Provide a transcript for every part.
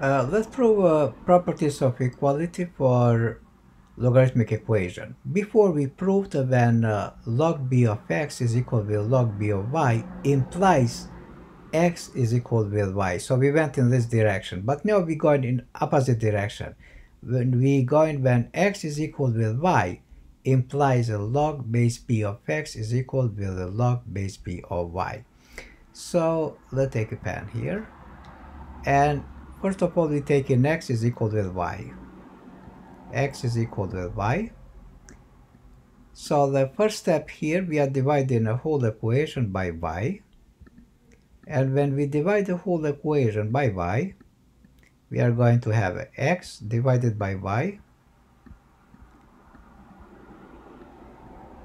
Uh, let's prove uh, properties of equality for logarithmic equation. Before we proved when uh, log b of x is equal with log b of y implies x is equal with y. So we went in this direction, but now we're going in opposite direction. When we going when x is equal with y implies a log base b of x is equal with a log base b of y. So let's take a pen here and First of all, we take in x is equal with y. x is equal with y. So the first step here, we are dividing a whole equation by y. And when we divide the whole equation by y, we are going to have x divided by y.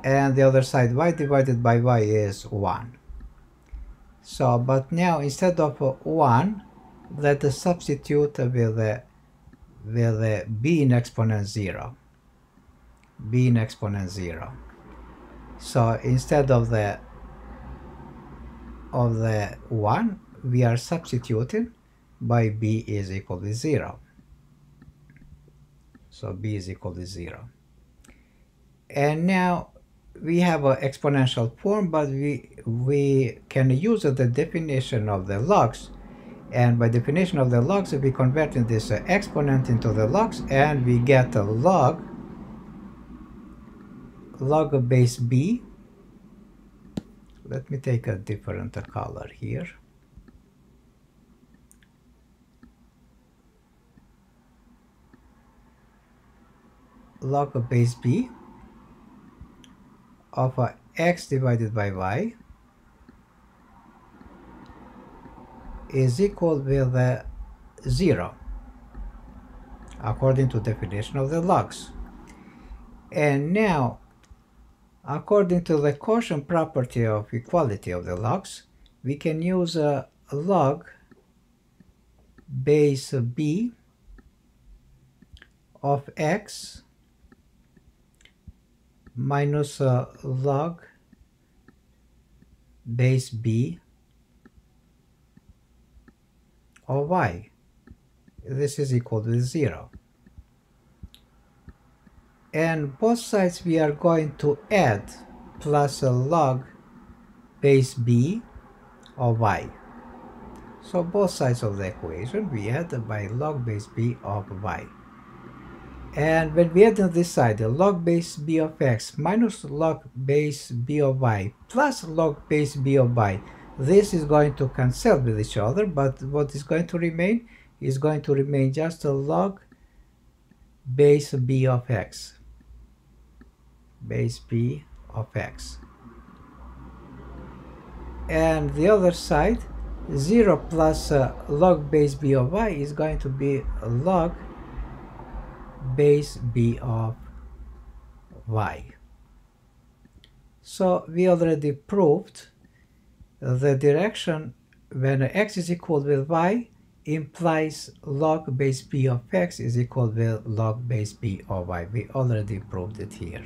And the other side, y divided by y is 1. So, but now instead of 1, let the substitute will, uh, with uh, b in exponent 0. b in exponent 0. So instead of the of the 1, we are substituting by b is equal to 0. So b is equal to 0. And now we have an exponential form, but we, we can use the definition of the logs and by definition of the logs we convert this uh, exponent into the logs and we get a log log of base b. Let me take a different color here. Log of base b of uh, x divided by y is equal with uh, 0 according to definition of the logs. And now, according to the quotient property of equality of the logs, we can use a log base b of x minus a log base b or y. This is equal to 0. And both sides we are going to add plus a log base b of y. So both sides of the equation we add by log base b of y. And when we add on this side, the log base b of x minus log base b of y plus log base b of y this is going to cancel with each other, but what is going to remain is going to remain just a log base b of x. Base b of x. And the other side, 0 plus uh, log base b of y is going to be log base b of y. So we already proved the direction when x is equal with y implies log base b of x is equal with log base b of y. We already proved it here.